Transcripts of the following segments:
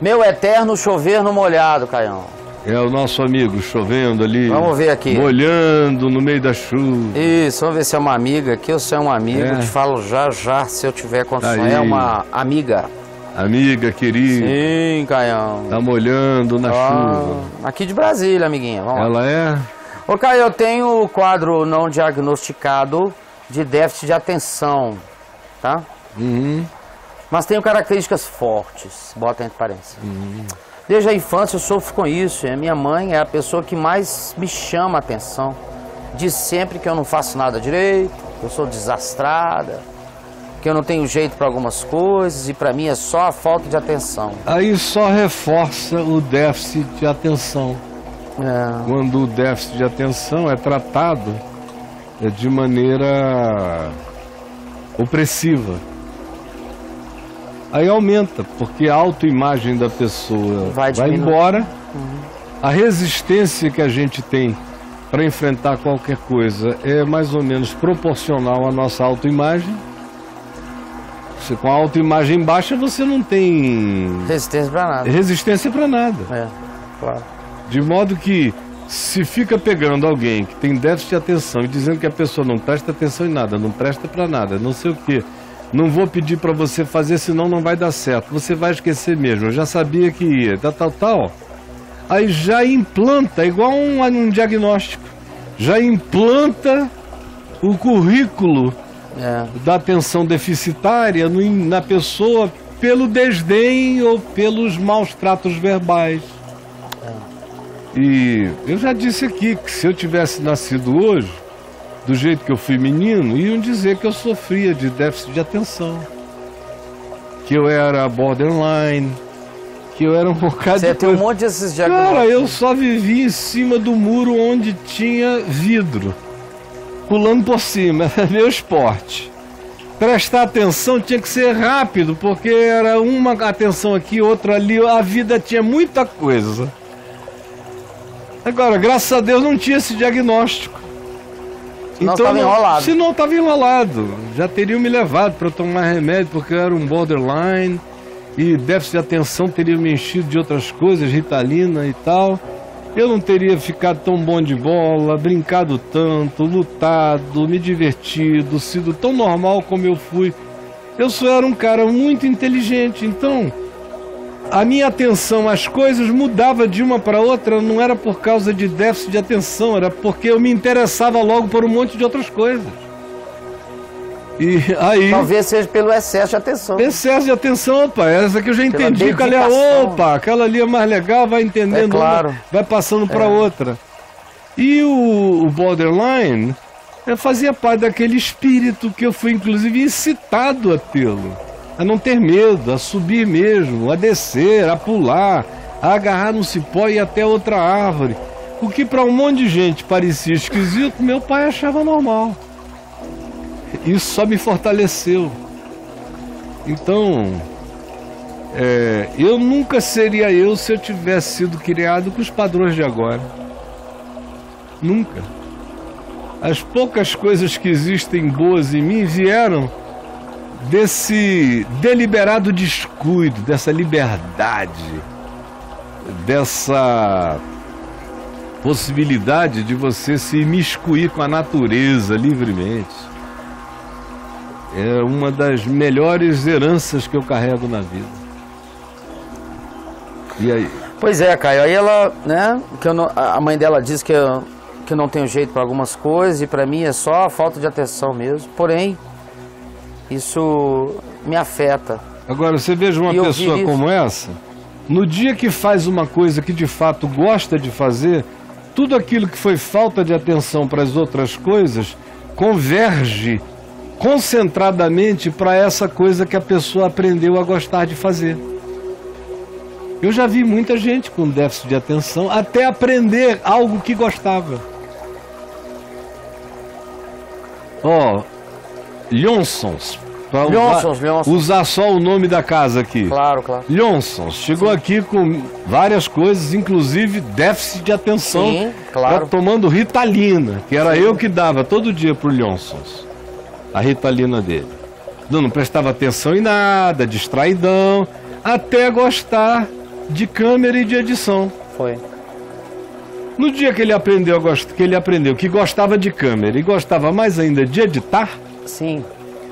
Meu eterno chover no molhado, Caião. É o nosso amigo chovendo ali. Vamos ver aqui. Molhando no meio da chuva. Isso, vamos ver se é uma amiga aqui ou se é um amigo. É. Te falo já já se eu tiver condição. Aí. É uma amiga. Amiga querida, Sim, Caião. tá molhando na Ah, chuva. aqui de Brasília, amiguinha. Vamos lá. Ela é? Ô, Caio, eu tenho o quadro não diagnosticado de déficit de atenção, tá? Uhum. Mas tenho características fortes, bota entre parênteses. Desde a infância eu sofro com isso. E a minha mãe é a pessoa que mais me chama a atenção. Diz sempre que eu não faço nada direito, que eu sou desastrada, que eu não tenho jeito para algumas coisas e para mim é só a falta de atenção. Aí só reforça o déficit de atenção. É, Quando o déficit de atenção é tratado é, de maneira opressiva. Aí aumenta, porque a autoimagem da pessoa Vai vai, embora. A resistência que a gente tem para enfrentar qualquer coisa é mais ou menos proporcional à nossa autoimagem. Se com a autoimagem baixa você não tem resistência para nada. resistência para nada. É, claro. De modo que, se fica pegando alguém que tem déficit de atenção e dizendo que a pessoa não presta atenção em nada, não presta pra nada, não sei o quê, não vou pedir pra você fazer, senão não vai dar certo, você vai esquecer mesmo, eu já sabia que ia, tal, tal, tal. Aí já implanta, igual um, um diagnóstico, já implanta o currículo É. da atenção deficitária no na pessoa pelo desdém ou pelos maus tratos verbais. E eu já disse aqui que se eu tivesse nascido hoje, do jeito que eu fui menino, iam dizer que eu sofria de déficit de atenção. Que eu era borderline, que eu era um bocado Você de tem um monte desses diagnósticos. Cara, eu só vivi em cima do muro onde tinha vidro. Pulando por cima, era meu esporte. Prestar atenção tinha que ser rápido, porque era uma atenção aqui, outra ali, a vida tinha muita coisa. Agora, graças a Deus não tinha esse diagnóstico. Senão tava enrolado. Se não, estava enrolado. Já teriam me levado para tomar remédio, porque eu era um borderline. E déficit de atenção teria me enchido de outras coisas, ritalina e tal. Eu não teria ficado tão bom de bola, brincado tanto, lutado, me divertido, sido tão normal como eu fui. Eu só era um cara muito inteligente, então a minha atenção às coisas mudava de uma para outra, não era por causa de déficit de atenção, era porque eu me interessava logo por um monte de outras coisas. E aí. Talvez seja pelo excesso de atenção. Excesso de atenção, opa, essa que eu já entendi, qual é a dedicação. opa, aquela ali é mais legal, vai entendendo, É claro. uma, vai passando para É. outra. E o, o borderline fazia parte daquele espírito que eu fui inclusive incitado a tê-lo, a não ter medo, a subir mesmo, a descer, a pular, a agarrar no cipó e até outra árvore. O que para um monte de gente parecia esquisito, meu pai achava normal. Isso só me fortaleceu. Então, é, eu nunca seria eu se eu tivesse sido criado com os padrões de agora. Nunca. As poucas coisas que existem boas em mim vieram desse deliberado descuido, dessa liberdade, dessa possibilidade de você se imiscuir com a natureza livremente. É uma das melhores heranças que eu carrego na vida. E aí? Pois é, Caio. Aí ela, né? Que não- a mãe dela diz que eu, que eu não tenho jeito para algumas coisas e para mim é só falta de atenção mesmo. Porém, isso me afeta. Agora, você veja uma E pessoa como essa, no dia que faz uma coisa que de fato gosta de fazer, tudo aquilo que foi falta de atenção para as outras coisas converge concentradamente para essa coisa que a pessoa aprendeu a gostar de fazer. Eu já vi muita gente com déficit de atenção até aprender algo que gostava. Ó, Johnsons. pra usar- só o nome da casa aqui. Claro, claro. Johnsons chegou aqui com várias coisas, inclusive déficit de atenção. Sim, claro. Tá tomando Ritalina, que era eu que dava todo dia pro Johnsons. A Ritalina dele. Não, não prestava atenção em nada, distraidão, até gostar de câmera e de edição. Foi. No dia que ele aprendeu, que ele aprendeu que gostava de câmera e gostava mais ainda de editar, Sim.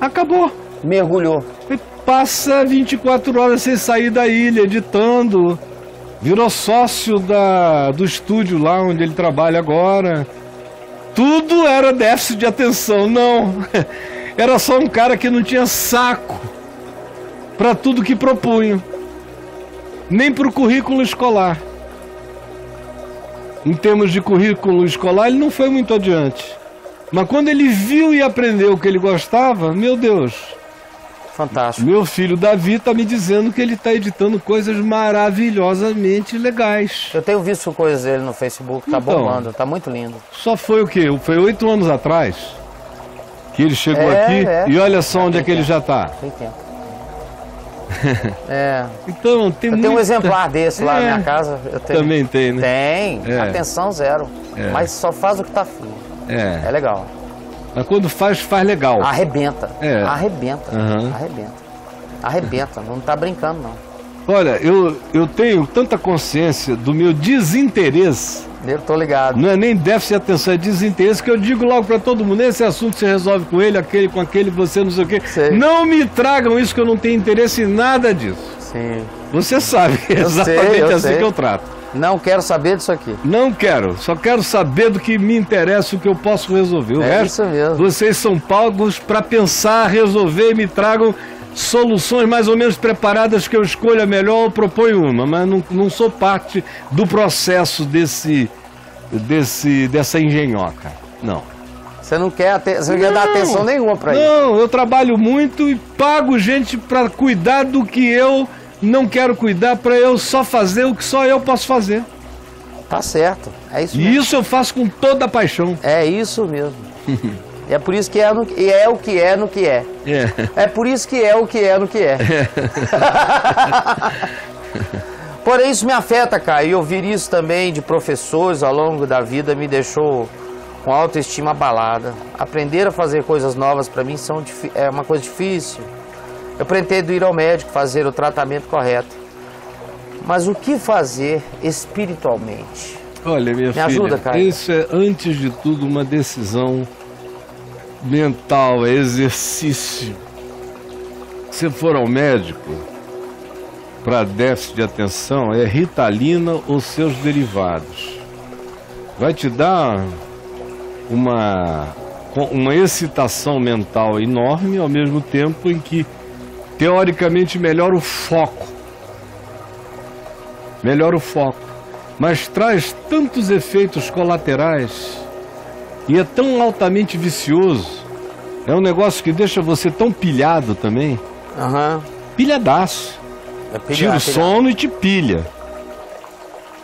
acabou. Mergulhou. Ele passa 24 horas sem sair da ilha, editando. Virou sócio da, do estúdio lá onde ele trabalha agora. Tudo era déficit de atenção. Não. Era só um cara que não tinha saco para tudo que propunha. Nem para o currículo escolar. Em termos de currículo escolar, ele não foi muito adiante. Mas quando ele viu e aprendeu o que ele gostava, meu Deus, Fantástico. meu filho Davi está me dizendo que ele está editando coisas maravilhosamente legais. Eu tenho visto coisas dele no Facebook, tá Então. bombando, tá muito lindo. Só foi o quê? Foi oito anos atrás que ele chegou É, aqui é. e olha só onde é que ele já está. Tem tempo. é. Então tem Eu tenho um muita- exemplar desse lá É. na minha casa. Eu tenho. Também tem, né? Tem. É. Atenção zero. É. Mas só faz o que tá fino. É É. legal. Mas quando faz, faz legal. Arrebenta. É. Arrebenta. Aham. Arrebenta. Arrebenta. Não tá brincando, não. Olha, eu, eu tenho tanta consciência do meu desinteresse. Eu tô ligado. Não é nem déficit de atenção, é desinteresse que eu digo logo para todo mundo: esse assunto se resolve com ele, aquele com aquele, você não sei o quê. Sei. Não me tragam isso que eu não tenho interesse em nada disso. Sim. Você sabe é sei, exatamente eu assim sei. que eu trato. Não quero saber disso aqui. Não quero, só quero saber do que me interessa, o que eu posso resolver. O É resto, isso mesmo. vocês são pagos para pensar, resolver e me tragam soluções mais ou menos preparadas que eu escolha melhor ou proponho uma, mas não, não sou parte do processo desse, desse, dessa engenhoca. Não. Você não quer, você não quer dar Não. atenção nenhuma pra isso. Não, eu trabalho muito e pago gente para cuidar do que eu não quero cuidar, para eu só fazer o que só eu posso fazer. Tá certo. É isso E mesmo. isso eu faço com toda a paixão. É isso mesmo. E é por isso que é, no, e é o que é no que é. É. É por isso que é o que é no que é. Porém, isso me afeta, cara. E ouvir isso também de professores ao longo da vida me deixou com autoestima abalada. Aprender a fazer coisas novas para mim são, é uma coisa difícil. Eu pretendo ir ao médico fazer o tratamento correto. Mas o que fazer espiritualmente? Olha, minha filha, ajuda, cara. isso é, antes de tudo, uma decisão mental, é exercício. Se for ao médico para déficit de atenção, é ritalina ou seus derivados. Vai te dar uma, uma excitação mental enorme, ao mesmo tempo em que, teoricamente, melhora o foco. Melhora o foco mas traz tantos efeitos colaterais e é tão altamente vicioso. É um negócio que deixa você tão pilhado também. Aham. Pilhadaço. É pilhar, Tira o sono e te pilha.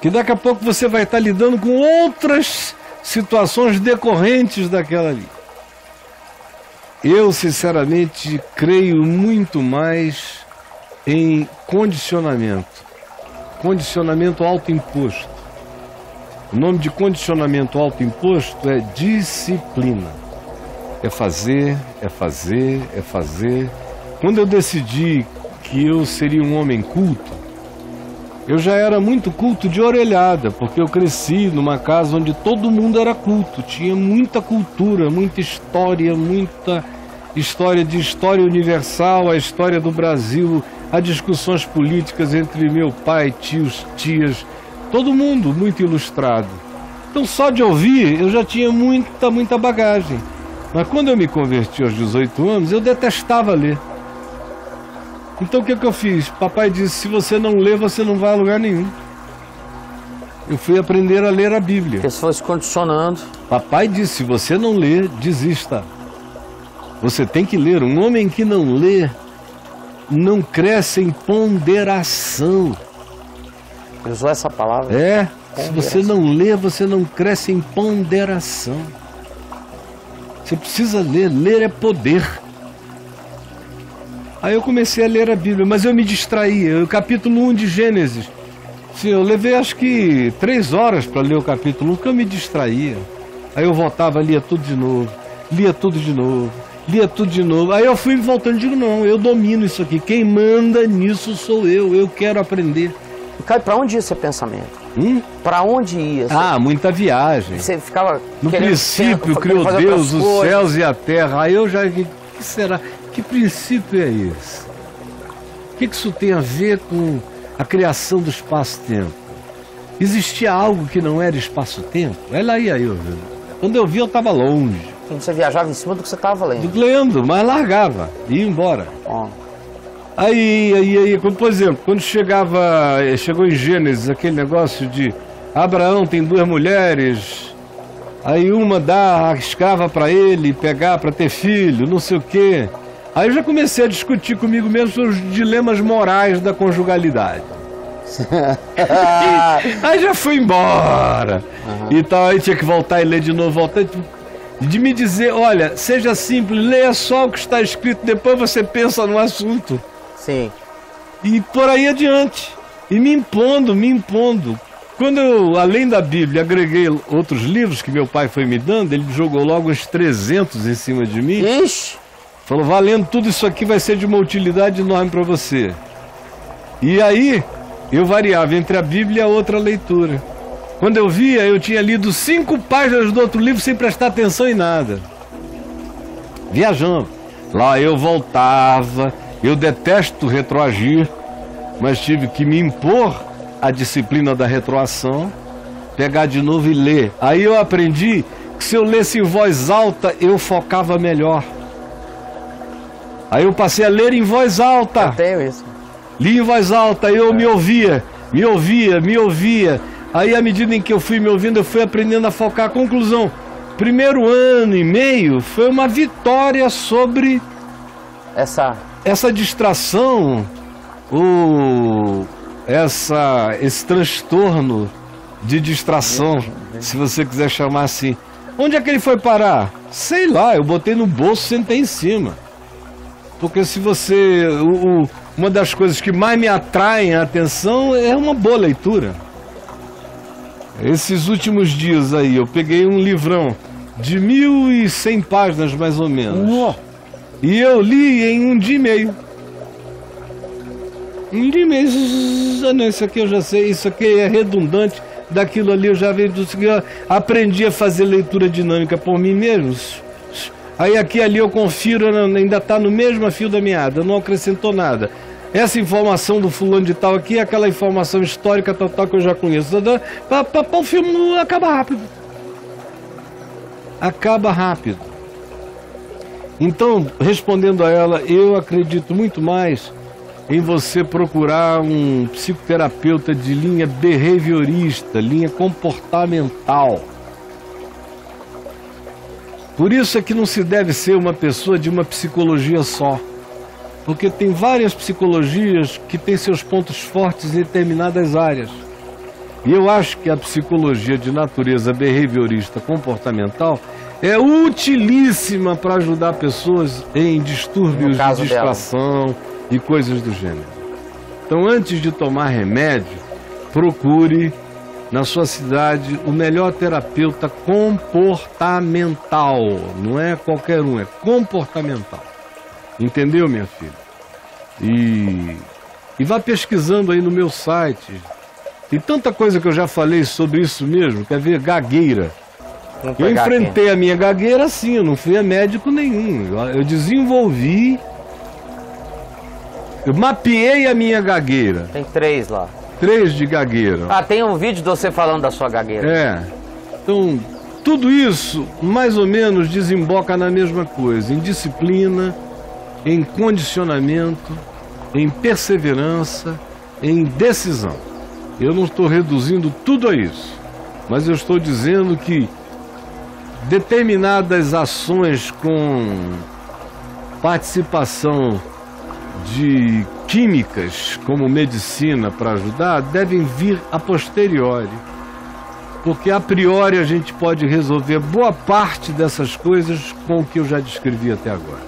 Que daqui a pouco você vai estar lidando com outras situações decorrentes daquela ali. Eu, sinceramente, creio muito mais em condicionamento condicionamento autoimposto. O nome de condicionamento autoimposto é disciplina. É fazer, é fazer, é fazer. Quando eu decidi que eu seria um homem culto, eu já era muito culto de orelhada, porque eu cresci numa casa onde todo mundo era culto, tinha muita cultura, muita história, muita história de história universal, a história do Brasil, há discussões políticas entre meu pai, tios, tias, todo mundo muito ilustrado. Então só de ouvir eu já tinha muita, muita bagagem. Mas quando eu me converti aos 18 anos, eu detestava ler. Então o que, que eu fiz? Papai disse: se você não ler, você não vai a lugar nenhum. Eu fui aprender a ler a Bíblia. Porque se fosse condicionando. Papai disse: se você não ler, desista. Você tem que ler. Um homem que não lê não cresce em ponderação. Usou essa palavra. É, se você não lê, você não cresce em ponderação. Você precisa ler, ler é poder. Aí eu comecei a ler a Bíblia, mas eu me distraía. O capítulo 1 de Gênesis. Eu levei acho que três horas para ler o capítulo 1, porque eu me distraía. Aí eu voltava, lia tudo de novo, lia tudo de novo, lia tudo de novo. Aí eu fui voltando e digo, não, eu domino isso aqui. Quem manda nisso sou eu, eu quero aprender. Caio, pra onde ia esse pensamento? Hum? Pra onde ia? Você, Ah, muita viagem. você ficava No princípio criou Deus os céus e a terra. Aí eu já. O que será? Que princípio é esse? O que isso tem a ver com a criação do espaço-tempo? Existia algo que não era espaço-tempo? Ela aí, aí, eu. Quando eu vi, eu estava longe. Quando Você viajava em cima do que você tava lendo. Lendo, mas largava, ia embora. Aí, aí, aí, como, por exemplo, quando chegava, eh, chegou em Gênesis aquele negócio de Abraão tem duas mulheres, aí uma dá a escrava para ele pegar para ter filho, não sei o quê. Aí eu já comecei a discutir comigo mesmo sobre os dilemas morais da conjugalidade. Aí já fui embora. E tal, aí tinha que voltar e ler de novo, voltar. De me dizer, olha, seja simples, leia só o que está escrito, depois você pensa no assunto. Sim. E por aí adiante. E me impondo, me impondo. Quando eu, além da Bíblia, agreguei outros livros que meu pai foi me dando, ele jogou logo uns 300 em cima de mim. Ixi! Falou, valendo tudo isso aqui vai ser de uma utilidade enorme para você. E aí, eu variava entre a Bíblia e a outra leitura. Quando eu via, eu tinha lido cinco páginas do outro livro sem prestar atenção em nada. Viajando. Lá eu voltava, eu detesto retroagir, mas tive que me impor a disciplina da retroação, pegar de novo e ler. Aí eu aprendi que se eu lesse em voz alta, eu focava melhor. Aí eu passei a ler em voz alta. Tenho isso. Li em voz alta, eu me ouvia, me ouvia, me ouvia. Aí, à medida em que eu fui me ouvindo, eu fui aprendendo a focar. Conclusão: primeiro ano e meio foi uma vitória sobre Essa. essa distração, o, essa, esse transtorno de distração, se você quiser chamar assim. Onde é que ele foi parar? Sei lá, eu botei no bolso e sentei em cima. Porque se você. o- o- uma das coisas que mais me atraem a atenção é uma boa leitura. Esses últimos dias aí, eu peguei um livrão de 1.100 páginas mais ou menos. E eu li em um dia e meio. Um dia e meio. Ah, Não, isso aqui eu já sei, isso aqui é redundante. Daquilo ali eu já vejo. Aprendi a fazer leitura dinâmica por mim mesmo. Aí aqui ali eu confiro, não, ainda está no mesmo fio da meada, não acrescentou nada. Essa informação do fulano de tal aqui é aquela informação histórica total que eu já conheço. Para o filme acaba rápido. Acaba rápido. Então, respondendo a ela, eu acredito muito mais em você procurar um psicoterapeuta de linha behaviorista, linha comportamental. Por isso é que não se deve ser uma pessoa de uma psicologia só. Porque tem várias psicologias que têm seus pontos fortes em determinadas áreas. E eu acho que a psicologia de natureza behaviorista comportamental é utilíssima para ajudar pessoas em distúrbios de dela. distração e coisas do gênero. Então, antes de tomar remédio, procure na sua cidade o melhor terapeuta comportamental. Não é qualquer um, é comportamental. Entendeu, minha filha? E, e vá pesquisando aí no meu site. Tem tanta coisa que eu já falei sobre isso mesmo, quer ver? Gagueira. Eu pegar aqui. enfrentei a minha gagueira assim, eu não fui a médico nenhum. Eu, eu desenvolvi. Eu mapeei a minha gagueira. Tem três lá. Três de gagueira. Ah, tem um vídeo de você falando da sua gagueira. É. Então, tudo isso mais ou menos desemboca na mesma coisa: em disciplina, em condicionamento, em perseverança, em decisão. Eu não estou reduzindo tudo a isso, mas eu estou dizendo que determinadas ações com participação de químicas como medicina para ajudar devem vir a posteriori. Porque a priori a gente pode resolver boa parte dessas coisas com o que eu já descrevi até agora.